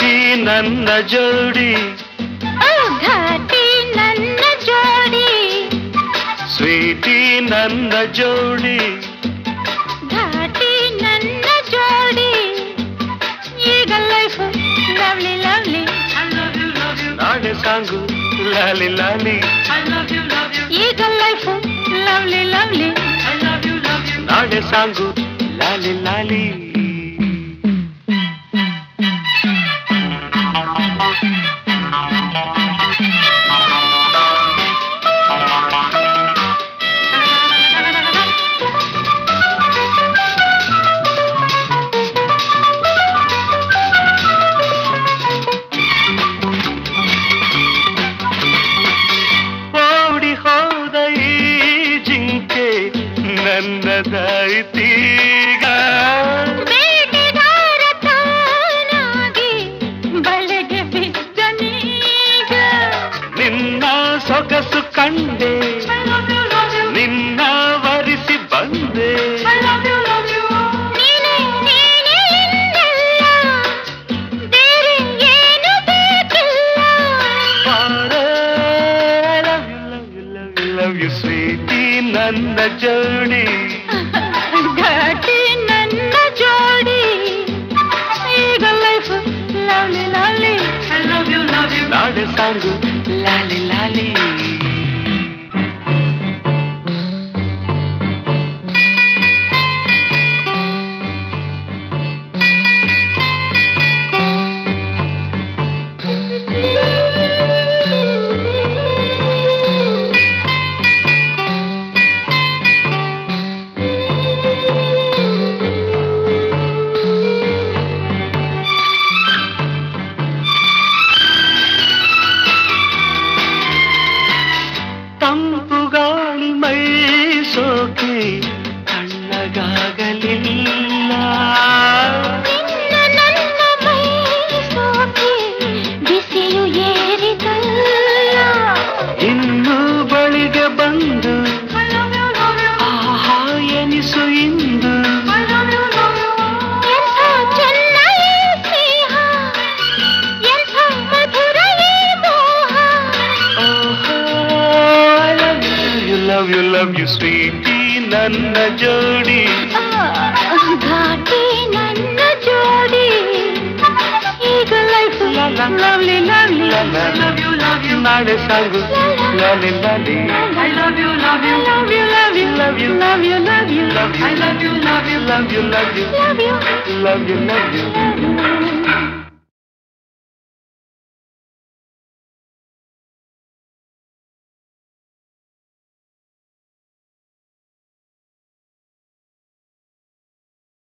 ನನ್ನ ಜೋಡಿ ಓ ಘಾಟಿ ನನ್ನ ಜೋಡಿ ಸ್ವೀಟಿ ನನ್ನ ಜೋಡಿ ಘಾಟಿ ನನ್ನ ಜೋಡಿ ಈಗ ಲೈಫ್ ಲವ್ಲಿ ಲವ್ಲಿ ನಾಳೆ ಸಾಂಗು ಲಾಲಿ ಲಾಲಿ ಈಗ ಲೈಫ್ ಲವ್ಲಿ ಲವ್ಲಿ ನಾಳೆ ಸಾಂಗು ಲಾಲಿ ಲಾಲಿ ನನ್ನದಾಯ್ತೀಗ ಬೇಟೆಗಾರ ಬಲೆಗೆ ಬಿದ್ದನೀಗ ನಿನ್ನ ಸೊಗಸು ಕಂಡೆ ನಿನ್ನ ವರಿಸಿ ಬಂದೆ. ನನ್ನ ಜೋಡಿ நாடு சார்ந்து லாலி லாலி Love you love you sweetie ನನ್ನ ಜೋಡಿ ಘಾಟಿ ನನ್ನ ಜೋಡಿ ಈಗ ಲೈಫ್ ಲವ್ಲಿ ಲವ್ಲಿ ನಾಳೆ ಸಾಂಗು ಲಾಲಿ ಲಾಲಿ I love you, love you, love you, love you, love you, love you, love you, Love you. I love you, love you, love you love you love you, love you love you love you.